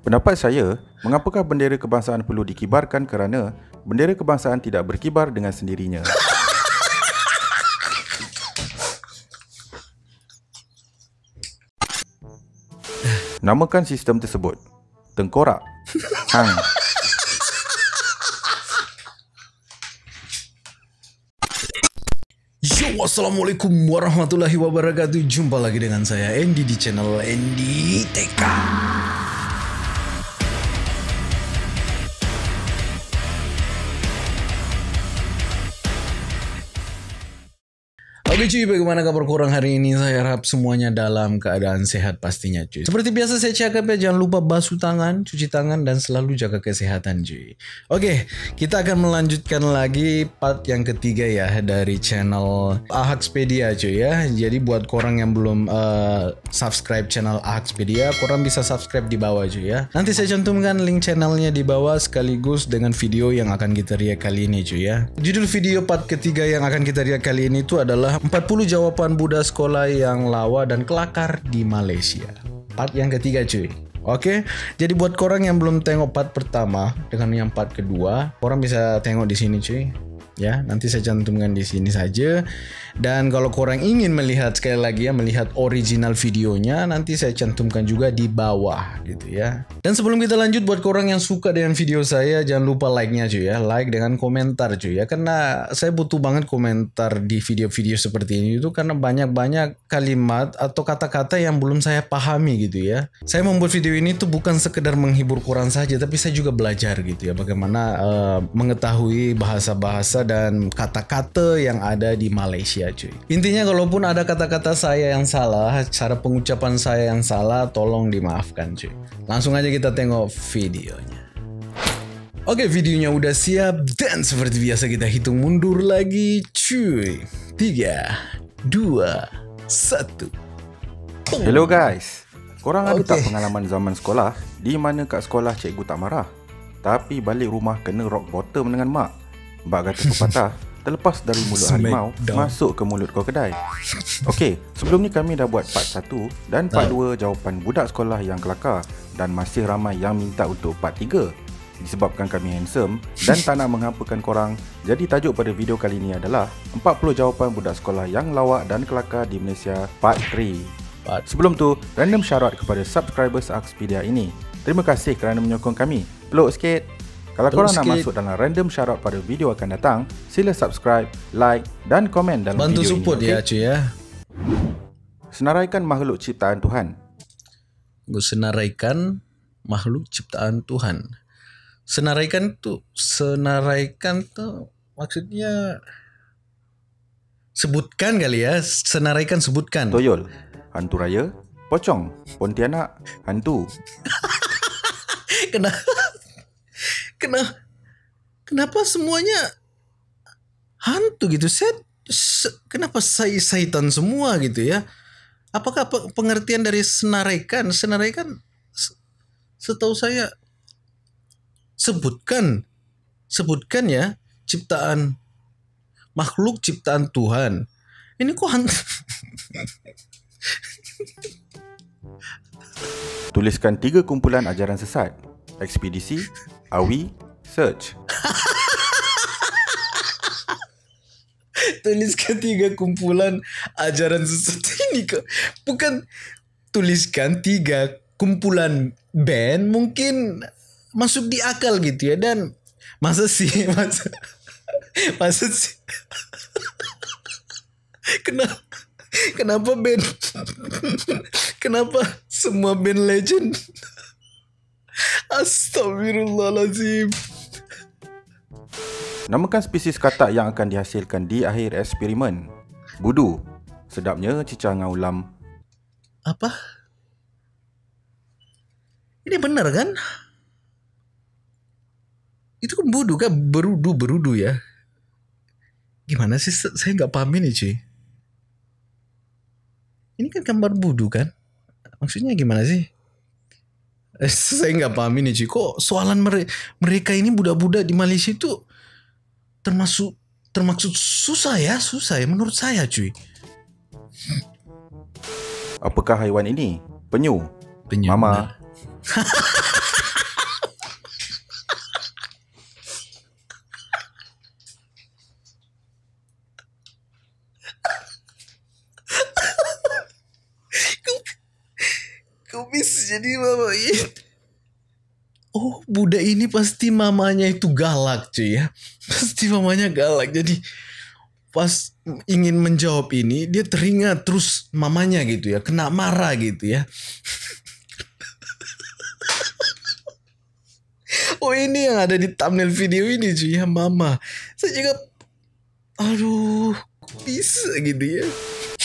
Pendapat saya, mengapakah bendera kebangsaan perlu dikibarkan kerana bendera kebangsaan tidak berkibar dengan sendirinya. Namakan sistem tersebut. Tengkorak. Hang. Yo, Assalamualaikum warahmatullahi wabarakatuh Jumpa lagi dengan saya Andy di channel Andy TK Oke cuy, bagaimana kabar kurang hari ini? Saya harap semuanya dalam keadaan sehat pastinya cuy. Seperti biasa saya cakap ya, jangan lupa basuh tangan, cuci tangan, dan selalu jaga kesehatan cuy. Oke, kita akan melanjutkan lagi part yang ketiga ya dari channel Ahaxpedia cuy ya. Jadi buat korang yang belum uh, subscribe channel Ahaxpedia, korang bisa subscribe di bawah cuy ya. Nanti saya cantumkan link channelnya di bawah sekaligus dengan video yang akan kita lihat kali ini cuy ya. Judul video part ketiga yang akan kita lihat kali ini itu adalah 40 jawaban budak sekolah yang lawa dan kelakar di Malaysia. Part yang ketiga cuy. Oke, jadi buat korang yang belum tengok part pertama dengan yang part kedua, korang bisa tengok di sini cuy ya nanti saya cantumkan di sini saja. Dan kalau korang ingin melihat sekali lagi ya melihat original videonya nanti saya cantumkan juga di bawah gitu ya. Dan sebelum kita lanjut buat korang yang suka dengan video saya jangan lupa like-nya cuy ya. Like dengan komentar cuy ya. Karena saya butuh banget komentar di video-video seperti ini itu karena banyak-banyak kalimat atau kata-kata yang belum saya pahami gitu ya. Saya membuat video ini tuh bukan sekedar menghibur korang saja tapi saya juga belajar gitu ya. Bagaimana uh, mengetahui bahasa-bahasa dan kata-kata yang ada di Malaysia cuy. Intinya kalaupun ada kata-kata saya yang salah, cara pengucapan saya yang salah, tolong dimaafkan cuy. Langsung aja kita tengok videonya. Oke videonya udah siap dan seperti biasa kita hitung mundur lagi cuy. 3, 2, 1. Hello guys. Korang ada Okay. tak pengalaman zaman sekolah di mana kat sekolah cikgu tak marah tapi balik rumah kena rock bottom dengan mak? Bak kata pepatah terlepas dari mulut harimau masuk ke mulut krokodil. Okey, sebelum ni kami dah buat part 1 dan part 2 jawapan budak sekolah yang kelakar dan masih ramai yang minta untuk part 3 disebabkan kami handsome dan tak nak menghampakan korang. Jadi tajuk pada video kali ini adalah 40 jawapan budak sekolah yang lawak dan kelakar di Malaysia part 3. Part Sebelum tu, random shoutout kepada subscribers Akspedia ini. Terima kasih kerana menyokong kami. Peluk sikit. Kalau korang nak masuk dalam random shoutout pada video akan datang, sila subscribe, like dan komen dalam Bantu video support ini. ya okey? cuy ya. Senaraikan makhluk ciptaan Tuhan. Gue senaraikan makhluk ciptaan Tuhan. Senaraikan tuh, senaraikan tuh maksudnya sebutkan kali ya. Senaraikan sebutkan. Toyol, hantu raya, pocong, pontianak, hantu. Kenapa? Kenapa? Kenapa semuanya hantu gitu? Saya, se- kenapa saya saitan semua gitu ya? Apakah pe- pengertian dari senaraikan? Senaraikan se- setahu saya sebutkan sebutkan ya ciptaan makhluk ciptaan Tuhan. Ini kok hantu? Tuliskan tiga kumpulan ajaran sesat. Ekspedisi, Awi, Search. tuliskan tiga kumpulan ajaran sesat ini kok bukan tuliskan tiga kumpulan band mungkin masuk di akal gitu ya. Dan masa sih masa masa sih. Kenapa kenapa band kenapa semua band legend Astagfirullahaladzim Namakan spesies katak yang akan dihasilkan di akhir eksperimen. Budu. Sedapnya cicah dengan ulam. Apa? Ini benar kan? Itu kan budu kan berudu berudu ya. Gimana sih saya nggak paham ini cuy. Ini kan gambar budu kan? Maksudnya gimana sih? Saya nggak paham ini cuy. Kok soalan mere- mereka ini budak-budak di Malaysia itu termasuk termasuk susah ya, susah ya menurut saya cuy. Apakah haiwan ini? Penyu. Penyu. Mama. Budak ini pasti mamanya itu galak cuy ya Pasti mamanya galak Jadi pas ingin menjawab ini Dia teringat terus mamanya gitu ya Kena marah gitu ya Oh ini yang ada di thumbnail video ini cuy ya mama Saya juga Aduh bisa gitu ya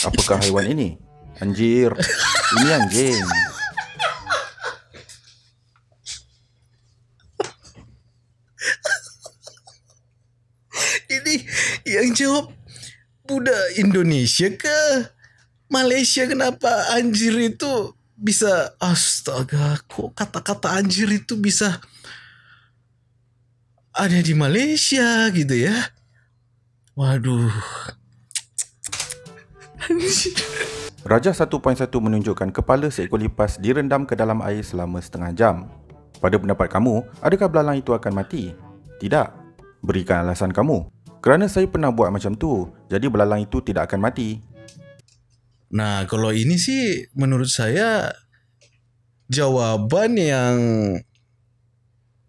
Apakah haiwan ini? Anjir. Ini anjing. Jawab budak Indonesia ke Malaysia kenapa anjir itu bisa astaga kok kata-kata anjir itu bisa ada di Malaysia gitu ya. Waduh. Anjir. Raja 1.1 menunjukkan kepala seekor lipas direndam ke dalam air selama setengah jam. Pada pendapat kamu, adakah belalang itu akan mati? Tidak. Berikan alasan kamu. Kerana saya pernah buat macam tu, jadi belalang itu tidak akan mati. Nah, kalau ini sih menurut saya jawaban yang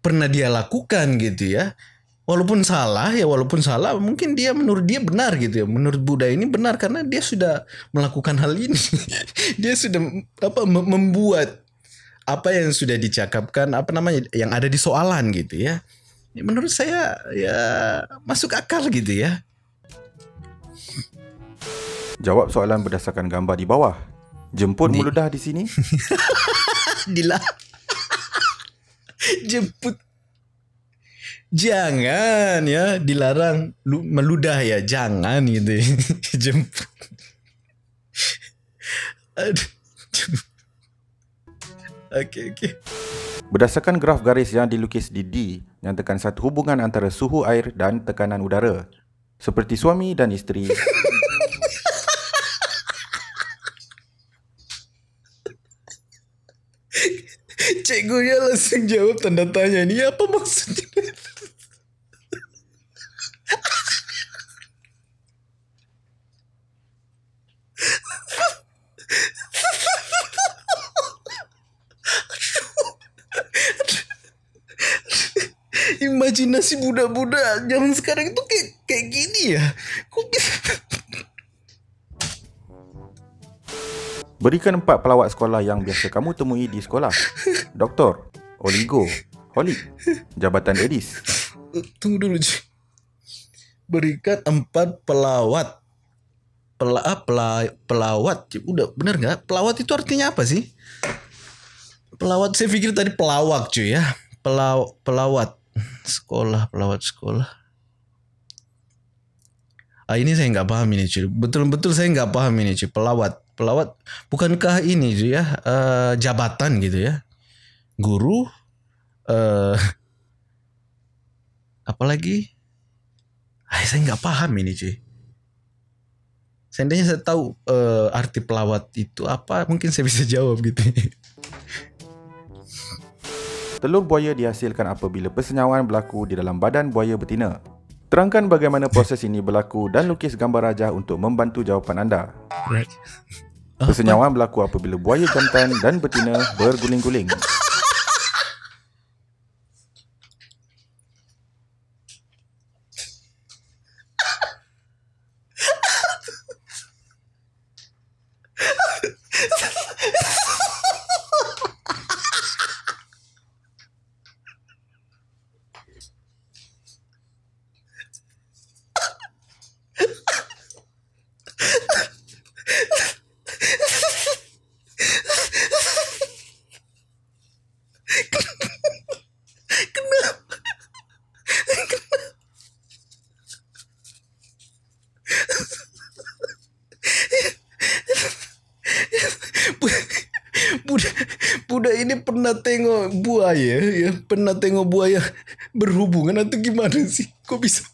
pernah dia lakukan gitu ya. Walaupun salah ya walaupun salah mungkin dia menurut dia benar gitu ya. Menurut Buddha ini benar karena dia sudah melakukan hal ini. dia sudah apa mem- membuat apa yang sudah dicakapkan apa namanya yang ada di soalan gitu ya. Ya, Menurut saya ya masuk akal gitu ya. Jawab soalan berdasarkan gambar di bawah. Jemput Ni. meludah di sini. Dila jemput jangan ya dilarang lu, meludah ya jangan gitu jemput Aduh. Oke oke. Berdasarkan graf garis yang dilukis di D, nyatakan satu hubungan antara suhu air dan tekanan udara. Seperti suami dan isteri. Cikgunya langsung jawab tanda tanya ni apa maksudnya? Imajinasi budak-budak zaman sekarang itu kayak kayak gini ya. Kok bisa? Berikan empat pelawat sekolah yang biasa kamu temui di sekolah. Doktor, oligo, holik, jabatan edis. Tunggu dulu Ji. Berikan empat pelawat. Pela, ah, pela, pelawat. Ji. Udah benar nggak? Pelawat itu artinya apa sih? Pelawat saya pikir tadi pelawak cuy ya. Pelaw, pelawat. Sekolah, pelawat sekolah. Ah ini saya nggak paham ini cuy. Betul-betul saya nggak paham ini cuy. Pelawat, pelawat. Bukankah ini cuy ya eh, jabatan gitu ya? Guru, eh apalagi? Ah, saya nggak paham ini cuy. Seandainya saya tahu eh, arti pelawat itu apa, mungkin saya bisa jawab gitu. Telur buaya dihasilkan apabila persenyawaan berlaku di dalam badan buaya betina. Terangkan bagaimana proses ini berlaku dan lukis gambar rajah untuk membantu jawapan anda. right. Persenyawaan berlaku apabila buaya jantan dan betina berguling-guling. Budak budak ini pernah tengok buaya ya pernah tengok buaya berhubungan atau gimana sih? Kok bisa?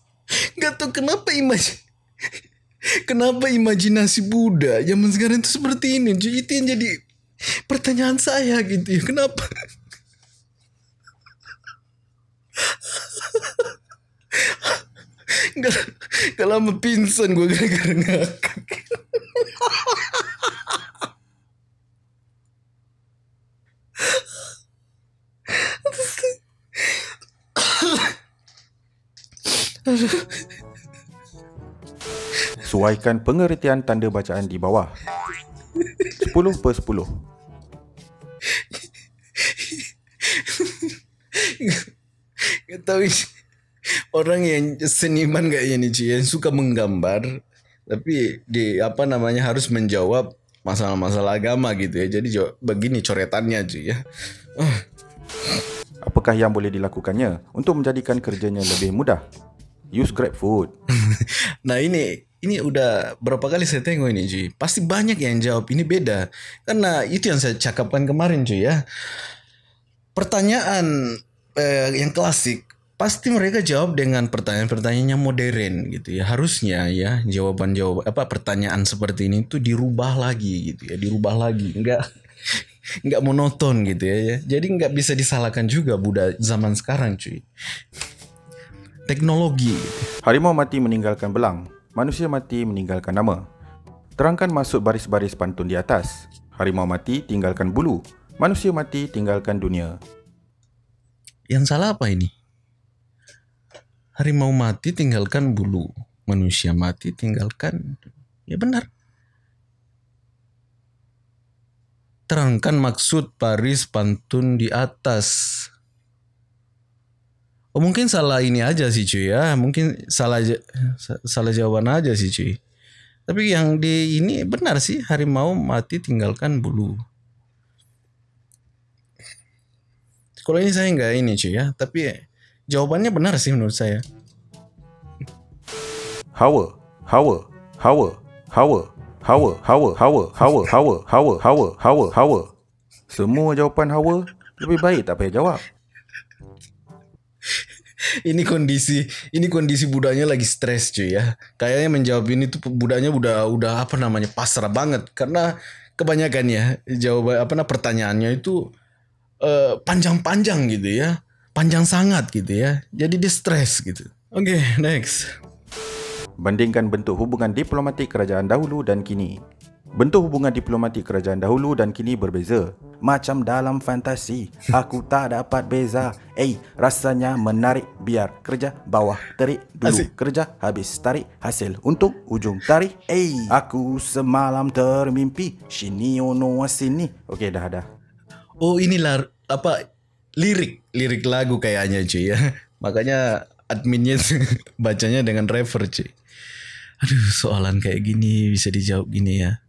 Nggak tahu kenapa imaj kenapa imajinasi budak zaman sekarang itu seperti ini itu yang jadi pertanyaan saya gitu ya kenapa Gak lama gue gara-gara ngakak. Suaikan pengertian tanda bacaan di bawah. 10 per 10 Gak tau isi orang yang seniman kayaknya nih cuy yang suka menggambar tapi di apa namanya harus menjawab masalah-masalah agama gitu ya. Jadi jo- begini coretannya cuy ya. Ah, Apakah yang boleh dilakukannya untuk menjadikan kerjanya lebih mudah? Use GrabFood Nah ini ini udah berapa kali saya tengok ini cuy. Pasti banyak yang jawab ini beda. Karena itu yang saya cakapkan kemarin cuy ya. Pertanyaan eh, yang klasik pasti mereka jawab dengan pertanyaan-pertanyaan yang modern gitu ya. Harusnya ya jawaban-jawaban apa pertanyaan seperti ini tuh dirubah lagi gitu ya, dirubah lagi. Enggak nggak monoton gitu ya, ya. Jadi nggak bisa disalahkan juga Buddha zaman sekarang cuy. Teknologi gitu. Harimau mati meninggalkan belang Manusia mati meninggalkan nama Terangkan maksud baris-baris pantun di atas Harimau mati tinggalkan bulu Manusia mati tinggalkan dunia Yang salah apa ini? Harimau mati tinggalkan bulu. Manusia mati tinggalkan. Ya benar. Terangkan maksud baris pantun di atas. Oh mungkin salah ini aja sih cuy ya. Mungkin salah salah jawaban aja sih cuy. Tapi yang di ini benar sih harimau mati tinggalkan bulu. Kalau ini saya nggak ini cuy ya, tapi jawabannya benar sih menurut saya. Hawa Hawa Hawa Hawa Hawa Hawa Hawa Hawa Hawa Hawa Hawa Hawa Hawa Semua jawapan Hawa Lebih baik tak payah jawab Ini kondisi ini kondisi budanya lagi stres cuy ya. Kayaknya menjawab ini tuh budanya udah udah apa namanya pasrah banget karena kebanyakan ya jawaban apa nah pertanyaannya itu eh, panjang-panjang gitu ya. Panjang sangat gitu ya. Jadi dia stres gitu. Oke, next. Bandingkan bentuk hubungan diplomatik kerajaan dahulu dan kini. Bentuk hubungan diplomatik kerajaan dahulu dan kini berbeza. Macam dalam fantasi, aku tak dapat beza. Eh, rasanya menarik biar kerja bawah terik dulu. Asik. Kerja habis tarik hasil untuk ujung tarik. Eh, aku semalam termimpi. Sini ono sini. Okey, dah dah. Oh, inilah apa lirik lirik lagu kayaknya cuy ya. Makanya adminnya bacanya dengan refer cuy. Aduh, soalan kayak gini bisa dijawab gini ya.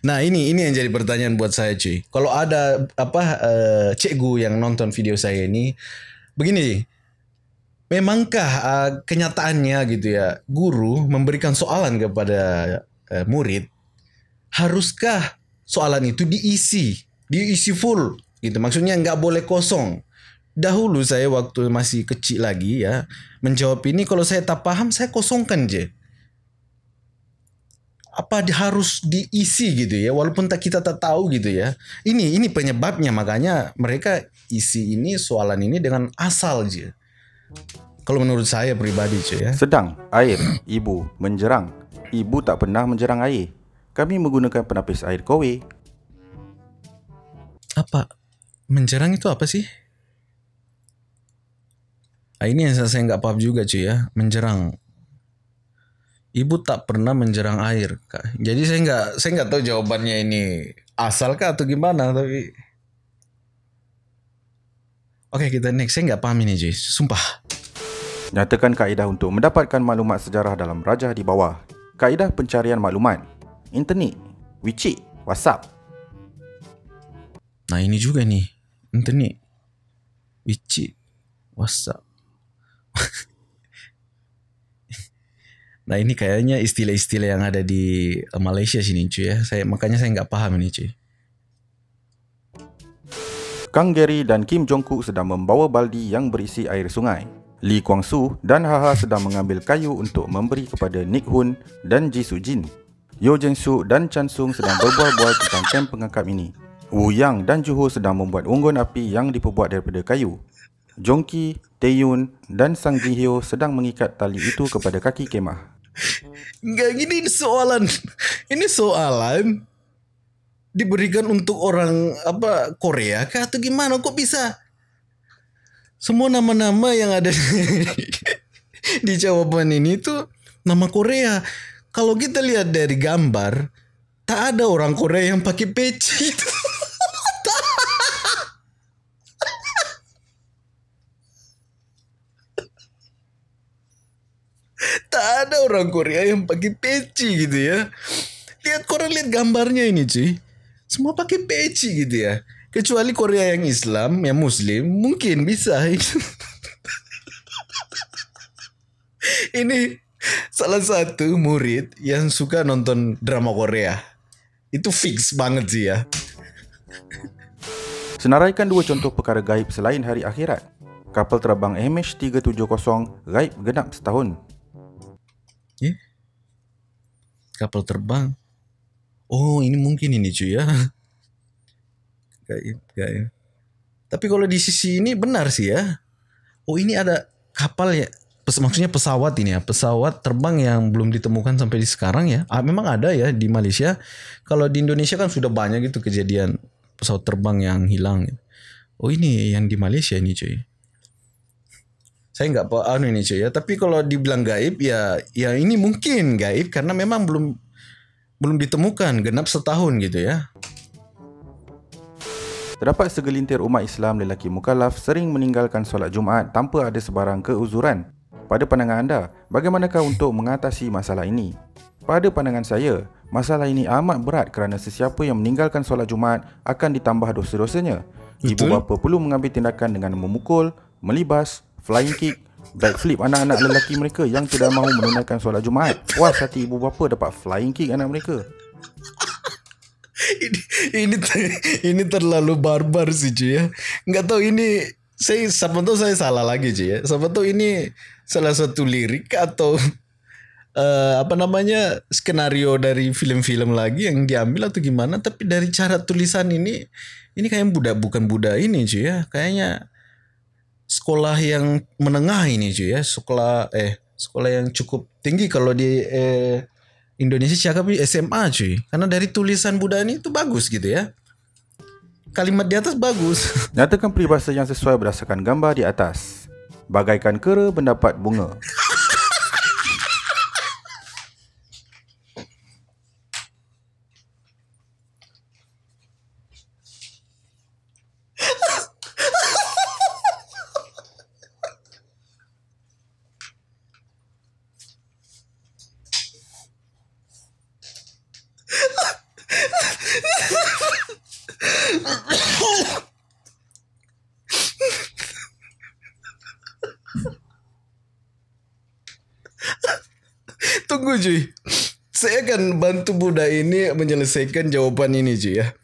Nah ini ini yang jadi pertanyaan buat saya cuy. Kalau ada apa eh, cikgu yang nonton video saya ini, begini, memangkah eh, kenyataannya gitu ya, guru memberikan soalan kepada eh, murid, haruskah soalan itu diisi, diisi full, gitu. Maksudnya nggak boleh kosong. Dahulu saya waktu masih kecil lagi ya, menjawab ini kalau saya tak paham saya kosongkan je apa harus diisi gitu ya walaupun tak kita tak tahu gitu ya ini ini penyebabnya makanya mereka isi ini soalan ini dengan asal aja kalau menurut saya pribadi cuy ya Sedang air ibu menjerang. Ibu tak pernah menjerang air. Kami menggunakan penapis air kowe. apa menjerang itu apa sih ah, ini yang saya nggak paham juga cuy ya menjerang ibu tak pernah menjerang air Kak. jadi saya nggak saya nggak tahu jawabannya ini asal kah atau gimana tapi oke kita next saya nggak paham ini cuy sumpah Nyatakan kaedah untuk mendapatkan maklumat sejarah dalam rajah di bawah. Kaedah pencarian maklumat. Internet, WeChat, WhatsApp. Nah ini juga nih Internet Wici WhatsApp Nah ini kayaknya istilah-istilah yang ada di eh, Malaysia sini cuy ya saya Makanya saya nggak paham ini cuy Kang Gary dan Kim Jong-kook sedang membawa baldi yang berisi air sungai. Lee Kwang Soo dan Ha Ha sedang mengambil kayu untuk memberi kepada Nick Hun dan Ji Soo Jin. Yo Jeng Soo dan Chan Sung sedang berbual-bual tentang kem pengangkap ini. Wu Yang dan Juho sedang membuat unggun api yang diperbuat daripada kayu. Jong Ki, Taeyun dan Sang Ji Hyo sedang mengikat tali itu kepada kaki kemah. Nggak gini ini soalan Ini soalan Diberikan untuk orang apa Korea kah atau gimana kok bisa Semua nama-nama yang ada di jawaban ini tuh nama Korea. Kalau kita lihat dari gambar, tak ada orang Korea yang pakai peci. tak ada orang Korea yang pakai peci gitu ya. Lihat korang lihat gambarnya ini cuy. Semua pakai peci gitu ya. Kecuali Korea yang Islam, yang Muslim, mungkin bisa. ini salah satu murid yang suka nonton drama Korea. Itu fix banget sih ya. Senaraikan dua contoh perkara gaib selain hari akhirat. Kapal terbang MH370 gaib genap setahun. Kapal terbang. Oh, ini mungkin ini cuy ya. Gaib, gaib. Tapi kalau di sisi ini benar sih ya. Oh, ini ada kapal ya. Pes, maksudnya pesawat ini ya. Pesawat terbang yang belum ditemukan sampai di sekarang ya. Ah, memang ada ya di Malaysia. Kalau di Indonesia kan sudah banyak gitu kejadian pesawat terbang yang hilang. Oh, ini yang di Malaysia ini cuy saya nggak anu ini cuy ya tapi kalau dibilang gaib ya ya ini mungkin gaib karena memang belum belum ditemukan genap setahun gitu ya Terdapat segelintir umat Islam lelaki mukallaf sering meninggalkan solat Jumaat tanpa ada sebarang keuzuran. Pada pandangan anda, bagaimanakah untuk mengatasi masalah ini? Pada pandangan saya, masalah ini amat berat kerana sesiapa yang meninggalkan solat Jumaat akan ditambah dosa-dosanya. Ibu bapa perlu mengambil tindakan dengan memukul, melibas, flying kick, backflip anak-anak lelaki mereka yang tidak mahu menunaikan solat Jumaat. Puas hati ibu bapa dapat flying kick anak mereka. ini ini ini terlalu barbar sih cuy ya. Enggak tahu ini saya siapa tahu saya salah lagi cuy ya. Siapa tahu ini salah satu lirik atau uh, apa namanya skenario dari film-film lagi yang diambil atau gimana tapi dari cara tulisan ini ini kayak budak bukan budak ini cuy ya. Kayaknya sekolah yang menengah ini cuy ya. Sekolah eh sekolah yang cukup tinggi kalau di eh, Indonesia cakap SMA cuy karena dari tulisan Budani itu bagus gitu ya. Kalimat di atas bagus. Nyatakan peribahasa yang sesuai berdasarkan gambar di atas. Bagaikan kera mendapat bunga bantu Buddha ini menyelesaikan jawaban ini cuy ya.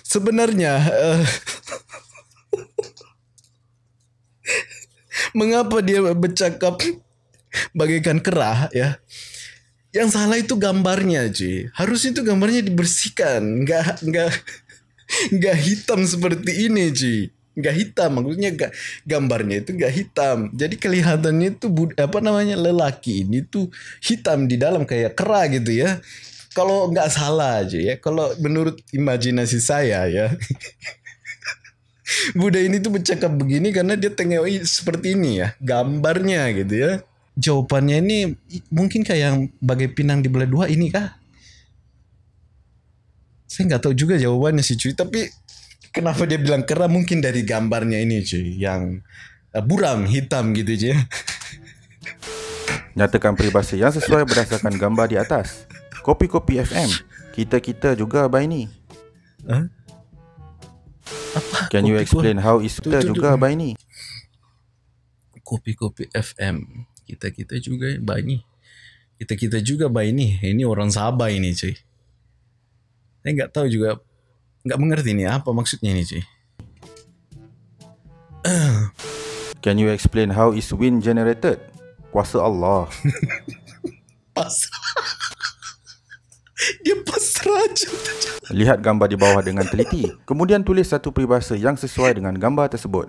Sebenarnya uh, mengapa dia bercakap bagaikan kerah ya? Yang salah itu gambarnya cuy. Harusnya itu gambarnya dibersihkan, nggak nggak nggak hitam seperti ini cuy nggak hitam maksudnya gak, gambarnya itu nggak hitam jadi kelihatannya itu apa namanya lelaki ini tuh hitam di dalam kayak kera gitu ya kalau nggak salah aja ya kalau menurut imajinasi saya ya Buddha ini tuh bercakap begini karena dia tengok seperti ini ya gambarnya gitu ya jawabannya ini mungkin kayak yang bagai pinang di belah dua ini kah saya nggak tahu juga jawabannya sih cuy tapi Kenapa dia bilang kera mungkin dari gambarnya ini cuy yang uh, buram hitam gitu cuy. Nyatakan peribahasa yang sesuai berdasarkan gambar di atas. Kopi-kopi FM. Kita-kita juga by ni. Huh? Apa? Can you explain how is kita juga by ni? Kopi-kopi FM. Kita-kita juga by ni. Kita-kita juga by ni. Ini orang Sabah ini cuy. Saya nggak tahu juga nggak mengerti nih apa maksudnya ini cuy. Can you explain how is wind generated? Kuasa Allah. pasrah. Dia pasrah aja. Lihat gambar di bawah dengan teliti. Kemudian tulis satu peribahasa yang sesuai dengan gambar tersebut.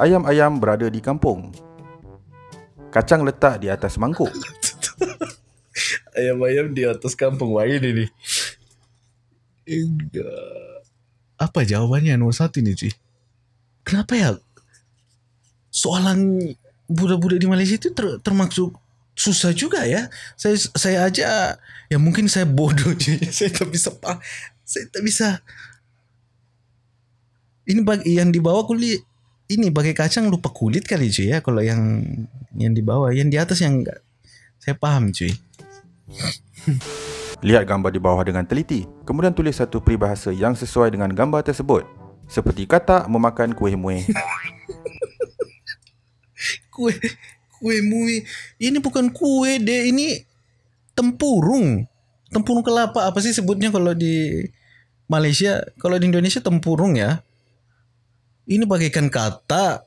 Ayam-ayam berada di kampung. Kacang letak di atas mangkuk. Ayam-ayam di atas kampung. Wah ini. Enggak. Apa jawabannya nomor satu ini cuy? Kenapa ya soalan budak-budak di Malaysia itu ter, termasuk susah juga ya. Saya saya aja ya mungkin saya bodoh je. Saya tak bisa pa- saya tak bisa. Ini bagi yang di bawah kulit ini bagai kacang lupa kulit kali cuy ya kalau yang yang di bawah yang di atas yang enggak saya paham cuy Lihat gambar di bawah dengan teliti. Kemudian tulis satu peribahasa yang sesuai dengan gambar tersebut. Seperti katak memakan kuih muih. kue kue mui ini bukan kue deh ini tempurung. Tempurung kelapa apa sih sebutnya kalau di Malaysia? Kalau di Indonesia tempurung ya. Ini bagaikan kata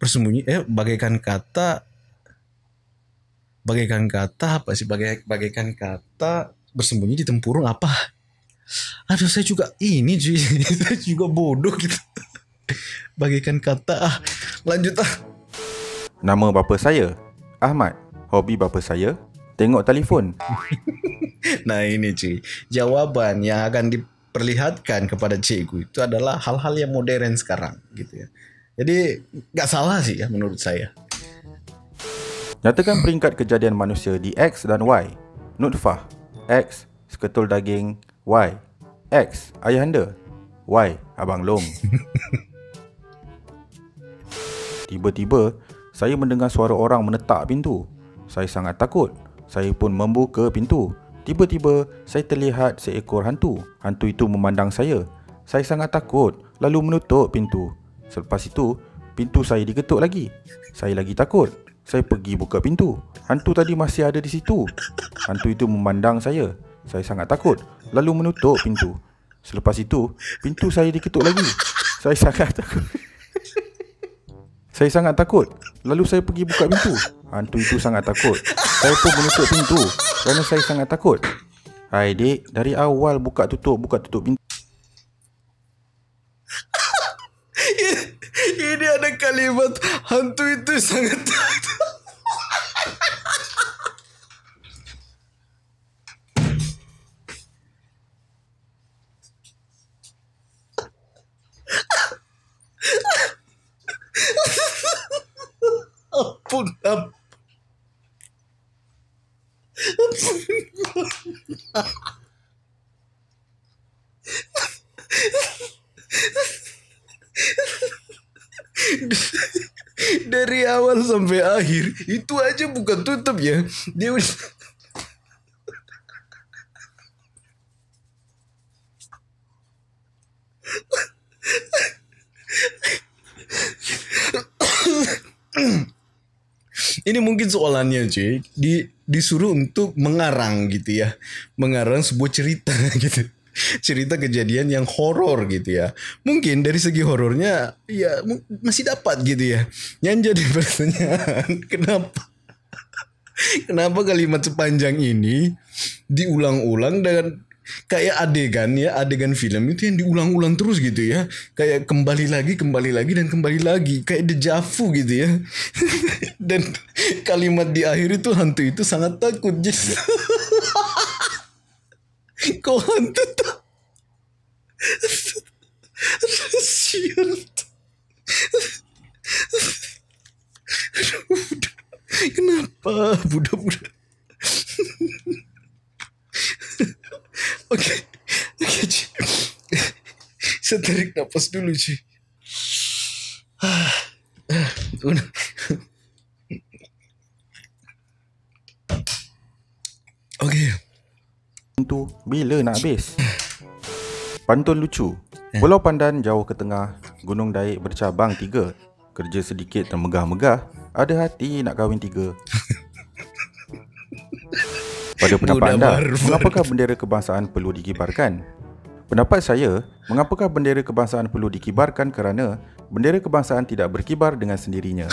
bersembunyi eh bagaikan kata bagaikan kata apa sih? Bagai bagaikan kata bersembunyi di tempurung apa? Aduh saya juga ini saya juga bodoh gitu. Bagaikan kata ah lanjut ah Nama bapa saya Ahmad. Hobi bapa saya tengok telefon. Nah ini cuy Jawaban yang akan diperlihatkan kepada cikgu Itu adalah hal-hal yang modern sekarang gitu ya Jadi nggak salah sih ya menurut saya Nyatakan peringkat kejadian manusia di X dan Y. Nutfah. X. Seketul daging. Y. X. Ayahanda. Y. Abang Long. Tiba-tiba, saya mendengar suara orang menetak pintu. Saya sangat takut. Saya pun membuka pintu. Tiba-tiba, saya terlihat seekor hantu. Hantu itu memandang saya. Saya sangat takut, lalu menutup pintu. Selepas itu, pintu saya diketuk lagi. Saya lagi takut. Saya pergi buka pintu. Hantu tadi masih ada di situ. Hantu itu memandang saya. Saya sangat takut, lalu menutup pintu. Selepas itu, pintu saya diketuk lagi. Saya sangat takut. Saya sangat takut. Lalu saya pergi buka pintu. Hantu itu sangat takut. Saya pun menutup pintu kerana saya sangat takut. Hai dik, dari awal buka tutup, buka tutup pintu. Ini ada kalimat hantu itu sangat Ampun, ampun. Dari awal sampai akhir itu aja bukan tutup ya. Dia Ini mungkin soalannya cuy di disuruh untuk mengarang gitu ya. Mengarang sebuah cerita gitu cerita kejadian yang horor gitu ya. Mungkin dari segi horornya ya masih dapat gitu ya. Yang jadi pertanyaan kenapa? Kenapa kalimat sepanjang ini diulang-ulang dengan kayak adegan ya adegan film itu yang diulang-ulang terus gitu ya. Kayak kembali lagi kembali lagi dan kembali lagi. Kayak dejavu gitu ya. Dan kalimat di akhir itu hantu itu sangat takut Jis. kok hantu tak Sial. Aduh, budak. Kenapa budak-budak? Oke, oke Ci. Saya tarik nafas dulu Ci. Ah, ah, udah. Oke, Pintu bila nak habis? Pantun lucu. Pulau Pandan jauh ke tengah, Gunung Daik bercabang tiga. Kerja sedikit dan megah-megah, ada hati nak kahwin tiga. Pada pendapat anda, mengapakah bendera kebangsaan perlu dikibarkan? Pendapat saya, mengapakah bendera kebangsaan perlu dikibarkan kerana bendera kebangsaan tidak berkibar dengan sendirinya.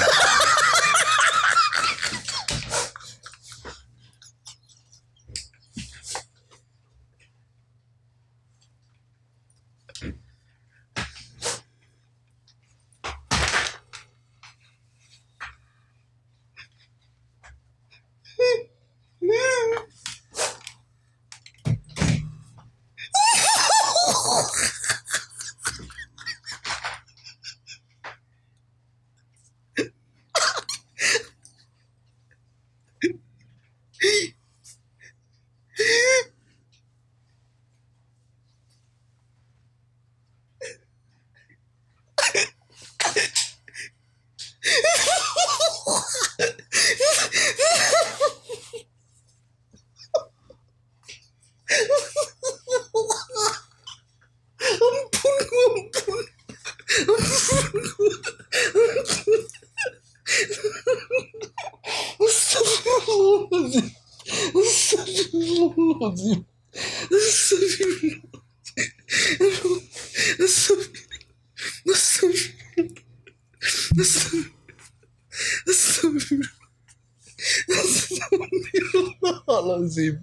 Astagfirullahaladzim.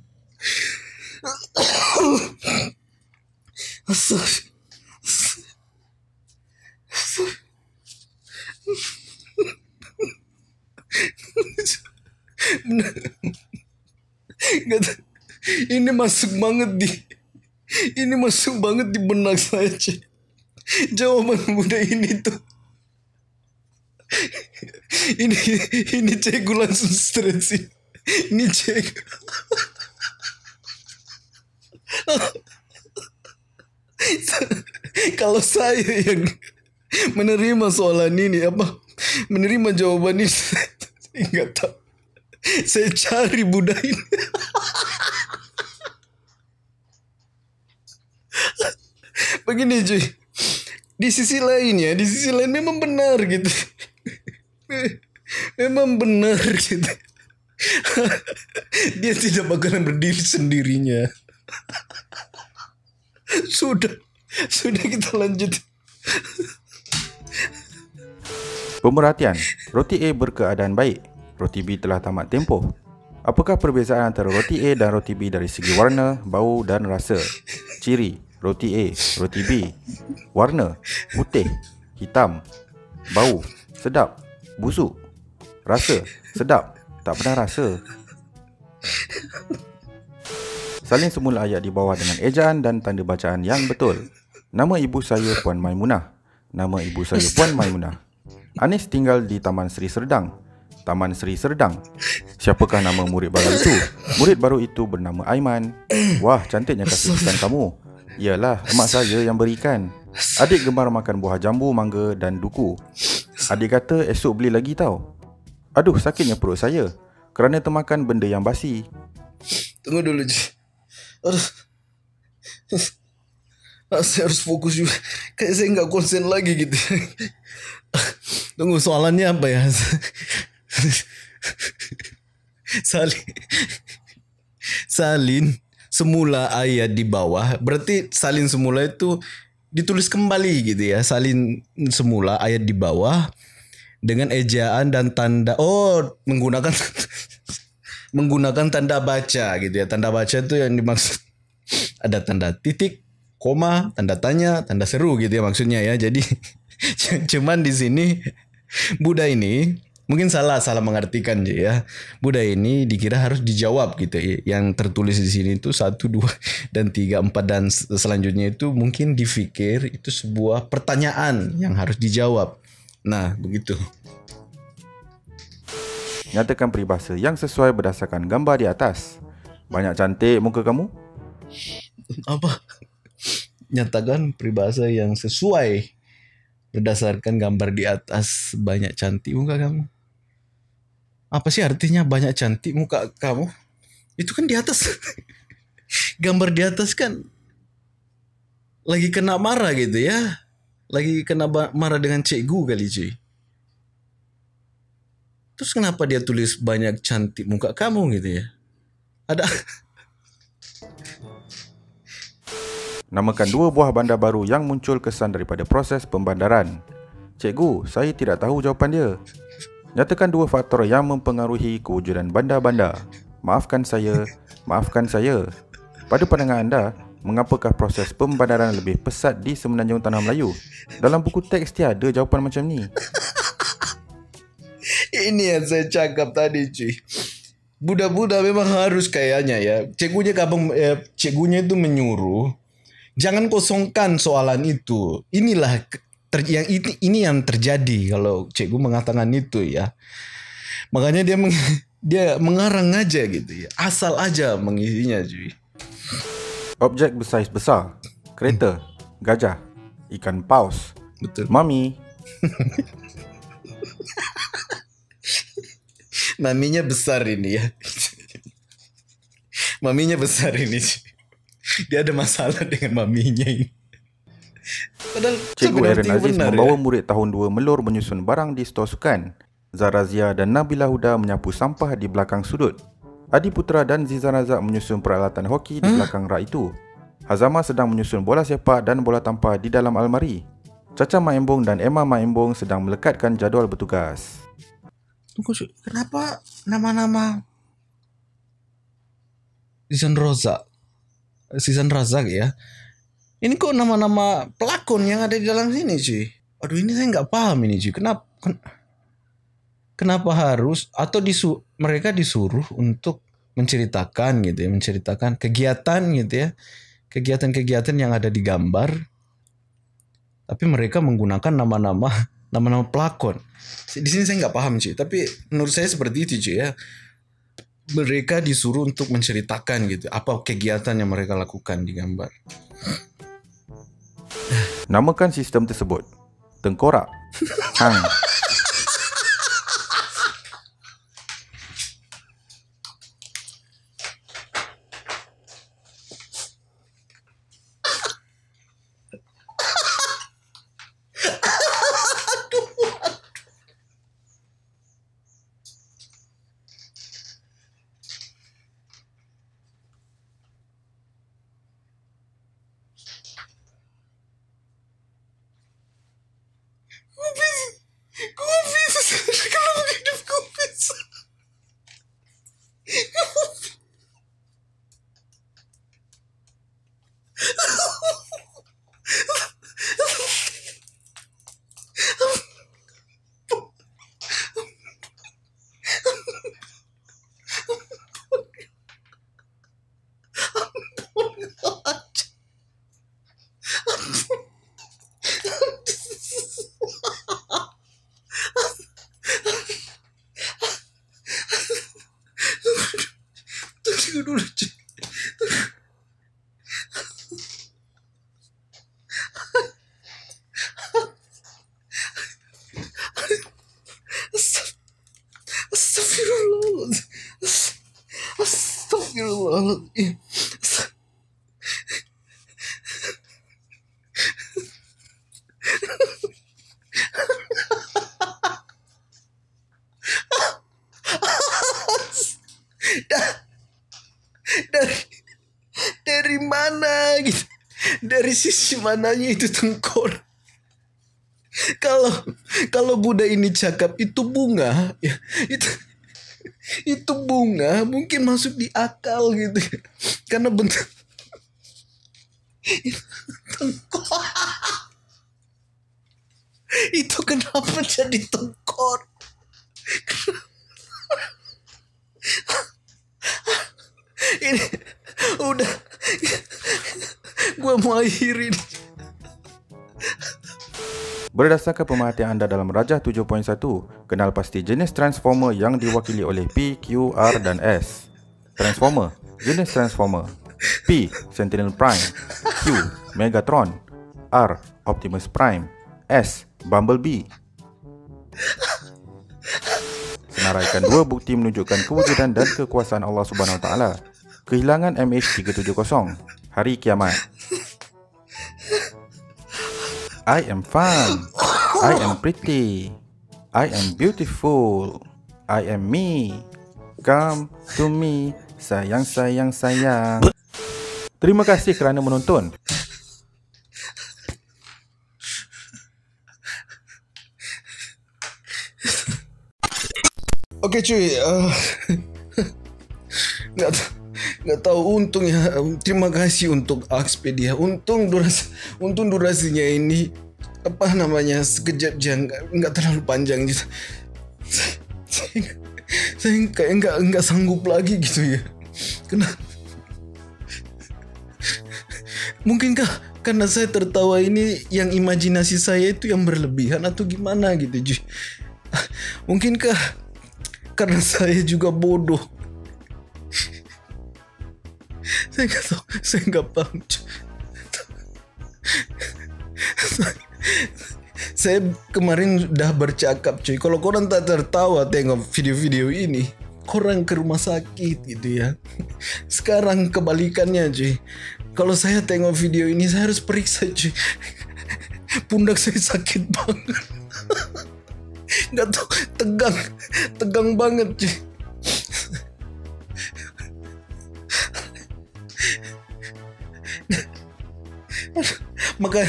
Ini masuk banget di ini masuk banget di benak saya Cik. jawaban muda ini tuh ini ini cek gue langsung stres sih ini cek kalau saya yang menerima soalan ini apa? Menerima jawaban ini saya nggak tahu saya cari budaya ini. Begini cuy. Di sisi lain ya di sisi lain memang benar gitu. Memang benar gitu dia tidak bakalan berdiri sendirinya sudah sudah kita lanjut Pemerhatian, roti A berkeadaan baik. Roti B telah tamat tempoh. Apakah perbezaan antara roti A dan roti B dari segi warna, bau dan rasa? Ciri, roti A, roti B. Warna, putih, hitam. Bau, sedap, busuk. Rasa, sedap, tak pernah rasa. Salin semula ayat di bawah dengan ejaan dan tanda bacaan yang betul. Nama ibu saya Puan Maimunah. Nama ibu saya Puan Maimunah. Anis tinggal di Taman Seri Serdang. Taman Seri Serdang. Siapakah nama murid baru itu? Murid baru itu bernama Aiman. Wah, cantiknya kasih ikan kamu. Iyalah, emak saya yang berikan. Adik gemar makan buah jambu, mangga dan duku. Adik kata esok beli lagi tau. Aduh, sakitnya perut saya. Kerana termakan benda yang basi. tunggu dulu Ji. aduh. Ah, saya harus fokus juga. Kayak saya nggak konsen lagi gitu. Tunggu soalannya apa ya? Salin. Salin semula ayat di bawah. Berarti salin semula itu ditulis kembali gitu ya. Salin semula ayat di bawah dengan ejaan dan tanda oh menggunakan menggunakan tanda baca gitu ya. Tanda baca itu yang dimaksud ada tanda titik koma tanda tanya tanda seru gitu ya maksudnya ya. Jadi cuman di sini Buddha ini mungkin salah salah mengartikan ya. Buddha ini dikira harus dijawab gitu ya. yang tertulis di sini itu satu dua dan tiga empat dan selanjutnya itu mungkin difikir itu sebuah pertanyaan yang harus dijawab nah begitu. Nyatakan peribahasa yang sesuai berdasarkan gambar di atas. Banyak cantik muka kamu? apa? Nyatakan peribahasa yang sesuai berdasarkan gambar di atas banyak cantik muka kamu. Apa sih artinya banyak cantik muka kamu? Itu kan di atas. Gambar di atas kan lagi kena marah gitu ya lagi kena marah dengan cikgu kali cuy terus kenapa dia tulis banyak cantik muka kamu gitu ya ada Namakan dua buah bandar baru yang muncul kesan daripada proses pembandaran. Cikgu, saya tidak tahu jawapan dia. Nyatakan dua faktor yang mempengaruhi kewujudan bandar-bandar. Maafkan saya, maafkan saya. Pada pandangan anda, mengapakah proses pembandaran lebih pesat di Semenanjung Tanah Melayu? Dalam buku teks tiada jawapan macam ni. Ini yang saya cakap tadi cuy. Budak-budak memang harus kayaknya ya. Cikgunya kapan eh, cikgunya itu menyuruh jangan kosongkan soalan itu. Inilah ter, yang ini, ini yang terjadi kalau cikgu mengatakan itu ya. Makanya dia meng, dia mengarang aja gitu ya. Asal aja mengisinya cuy. Objek bersaiz besar. Kereta, gajah, ikan paus, Betul. mami, Maminya besar ini ya. maminya besar ini. Dia ada masalah dengan maminya ini. Padahal Cikgu Aaron Aziz benar, membawa ya? murid tahun 2 melur menyusun barang di stor sukan. Zarazia dan Nabila Huda menyapu sampah di belakang sudut. Adi Putra dan Zizan Razak menyusun peralatan hoki di huh? belakang rak itu. Hazama sedang menyusun bola sepak dan bola tampar di dalam almari. Caca Maembong dan Emma Maembong sedang melekatkan jadual bertugas. Tunggu, kenapa nama-nama Zizan Razak? Zizan Razak ya? Ini kok nama-nama pelakon yang ada di dalam sini cuy? Aduh ini saya nggak paham ini cuy. Kenapa? Ken kenapa harus atau disu mereka disuruh untuk menceritakan gitu ya, menceritakan kegiatan gitu ya, kegiatan-kegiatan yang ada di gambar. Tapi mereka menggunakan nama-nama nama-nama pelakon. Di sini saya nggak paham cuy. Tapi menurut saya seperti itu cuy ya. Mereka disuruh untuk menceritakan gitu apa kegiatan yang mereka lakukan di gambar. Namakan sistem tersebut Tengkorak Hang sisi mananya itu tengkor. Kalau kalau Buddha ini cakap itu bunga ya itu itu bunga mungkin masuk di akal gitu. Karena bentuk tengkor. Itu kenapa jadi tengkor? Ini Akhirin. Berdasarkan pemerhatian anda dalam Rajah 7.1, kenal pasti jenis Transformer yang diwakili oleh P, Q, R dan S. Transformer, jenis Transformer. P, Sentinel Prime. Q, Megatron. R, Optimus Prime. S, Bumblebee. Senaraikan dua bukti menunjukkan kewujudan dan kekuasaan Allah Subhanahu Wa Taala. Kehilangan MH370 hari kiamat. I am fun. I am pretty. I am beautiful. I am me. Come to me. Sayang, sayang, sayang. Terima kasih kerana menonton. Okay cuy. Uh, nggak tahu untung ya. Terima kasih untuk Expedia untung durasi untung durasinya ini apa namanya sekejap jam nggak, nggak terlalu panjang gitu saya, saya kayak nggak nggak sanggup lagi gitu ya. Kenapa mungkinkah karena saya tertawa ini yang imajinasi saya itu yang berlebihan atau gimana gitu cuy mungkinkah karena saya juga bodoh saya nggak tahu saya nggak paham saya kemarin dah bercakap cuy. Kalau korang tak tertawa tengok video-video ini korang ke rumah sakit gitu ya. Sekarang kebalikannya cuy. Kalau saya tengok video ini saya harus periksa cuy. Pundak saya sakit banget. Nggak tahu tegang. Tegang banget cuy maka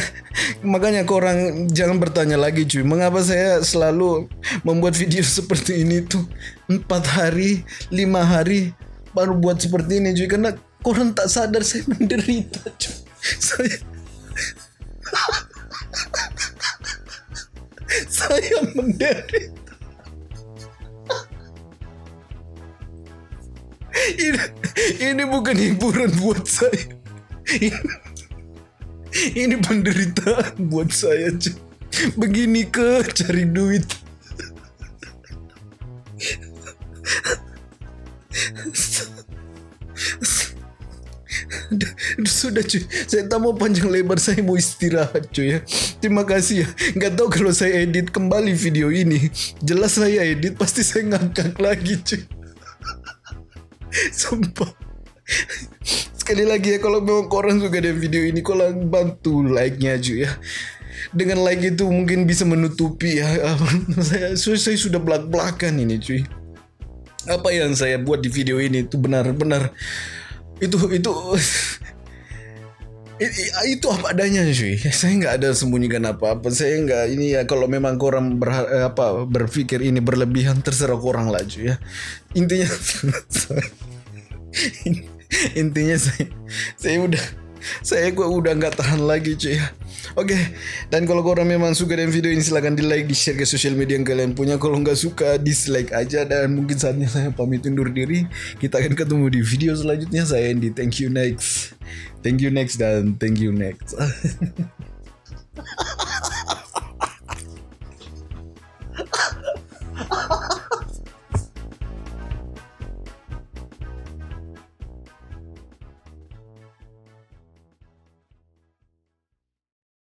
makanya korang jangan bertanya lagi cuy. Mengapa saya selalu membuat video seperti ini tuh? Empat hari lima hari baru buat seperti ini cuy. Karena korang tak sadar saya menderita cuy. Saya saya menderita. Ini ini bukan hiburan buat saya. Ini, ini penderitaan buat saya cuy. Begini ke cari duit. Sudah cuy Saya tak mau panjang lebar Saya mau istirahat cuy ya. Terima kasih ya. Gak tahu kalau saya edit kembali video ini. Jelas saya edit Pasti saya ngangkat lagi cuy Sumpah Sekali lagi ya Kalau memang korang suka dengan video ini Korang bantu like-nya cuy ya. Dengan like itu mungkin bisa menutupi ya. Saya saya sudah belak-belakan ini cuy apa yang saya buat di video ini itu benar-benar itu itu itu apa adanya cuy saya nggak ada sembunyikan apa-apa. Saya nggak ini ya kalau memang korang ber, apa berpikir ini berlebihan terserah korang lah cuy ya. Intinya intinya saya saya udah saya gue udah nggak tahan lagi cuy ya Oke, dan kalau korang memang suka dengan video ini silahkan di like, di share ke sosial media yang kalian punya. Kalau nggak suka, dislike aja dan mungkin saatnya saya pamit undur diri. Kita akan ketemu di video selanjutnya. Saya Andy, thank you next, thank you next dan thank you next.